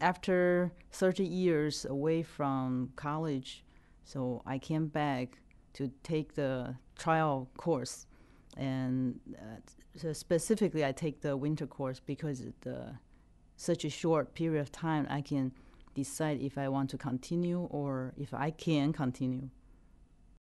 After 30 years away from college, so I came back to take the trial course. And uh, so specifically, I take the winter course because the such a short period of time, I can decide if I want to continue or if I can continue.